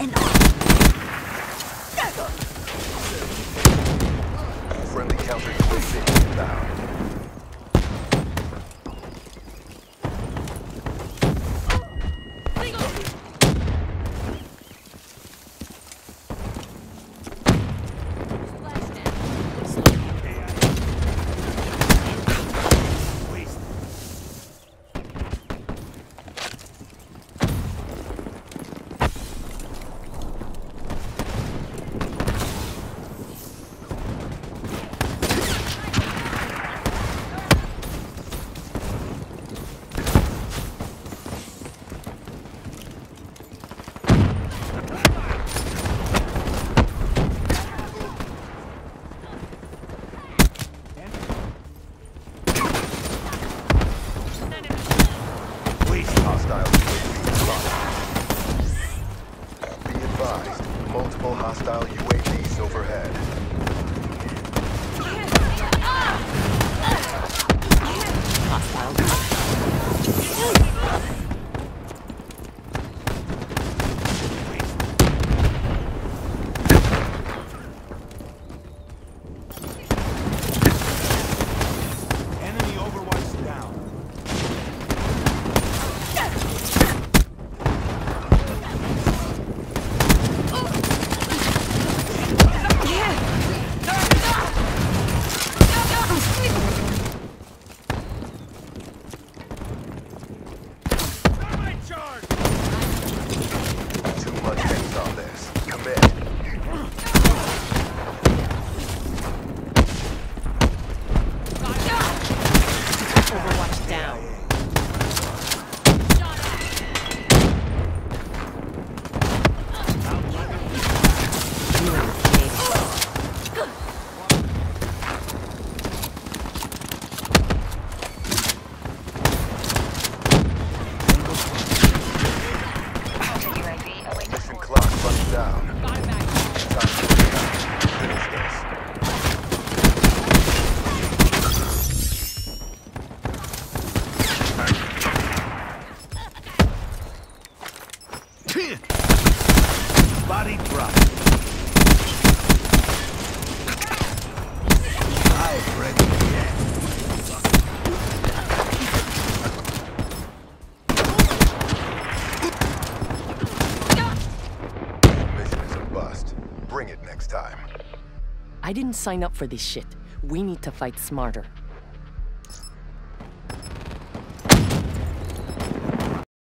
and all. Friendly counter UAV inbound. Hostiles UAV spotted. Be advised, multiple hostile UAVs overhead. 어디 에? Bring it next time. I didn't sign up for this shit. We need to fight smarter.